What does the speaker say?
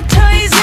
toys